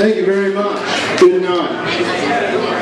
Thank you very much. Good night.